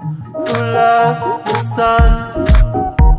who love the sun.